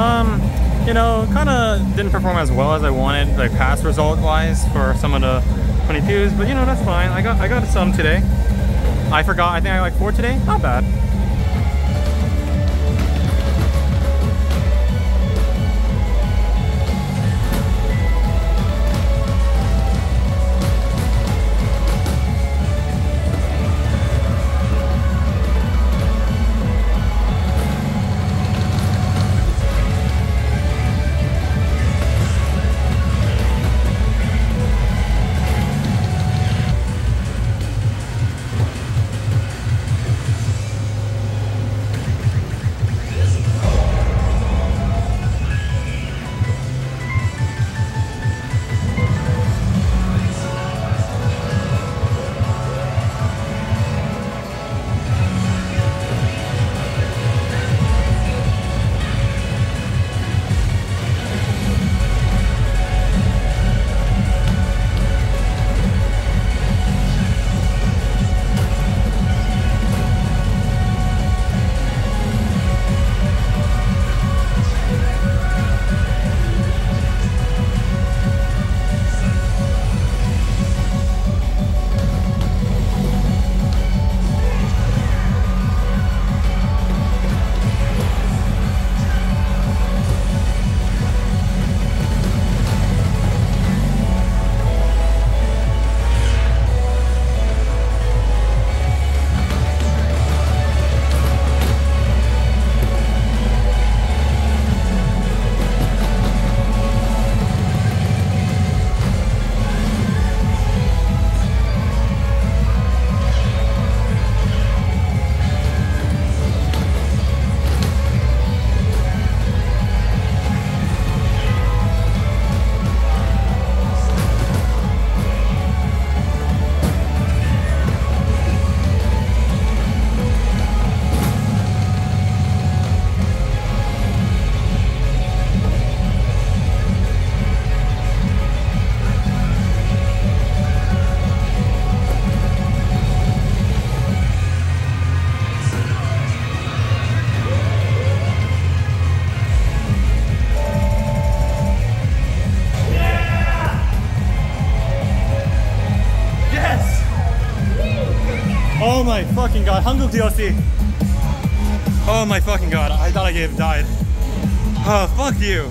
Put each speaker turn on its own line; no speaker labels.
Um, you know, kind of didn't perform as well as I wanted, like pass result wise for some of the 22s, but you know that's fine. I got I got some today. I forgot. I think I got like four today. Not bad. Oh my fucking god, Hangul DLC. Oh my fucking god, I thought I gave died. Oh, fuck you.